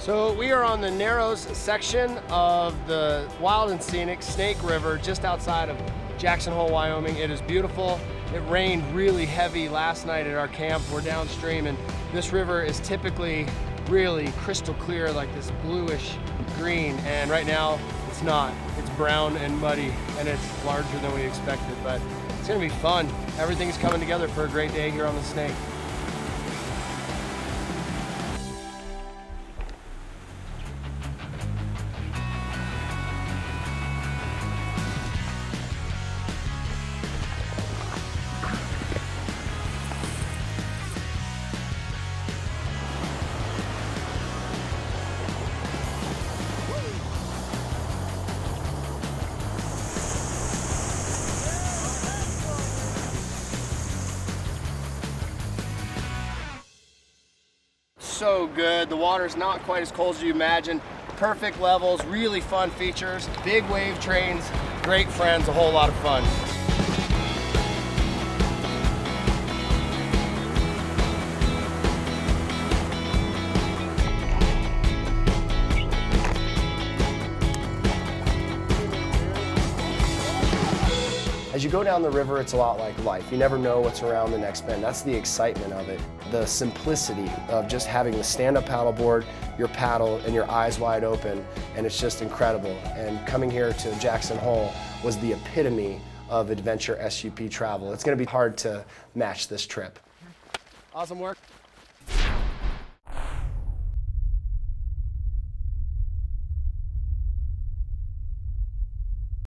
So we are on the Narrows section of the wild and scenic Snake River just outside of Jackson Hole, Wyoming. It is beautiful. It rained really heavy last night at our camp. We're downstream and this river is typically really crystal clear like this bluish green and right now it's not. It's brown and muddy and it's larger than we expected but it's gonna be fun. Everything's coming together for a great day here on the Snake. So good. The water's not quite as cold as you imagine. Perfect levels, really fun features, big wave trains, great friends, a whole lot of fun. As you go down the river, it's a lot like life. You never know what's around the next bend. That's the excitement of it. The simplicity of just having the stand-up paddleboard, your paddle, and your eyes wide open, and it's just incredible. And coming here to Jackson Hole was the epitome of adventure SUP travel. It's gonna be hard to match this trip. Awesome work.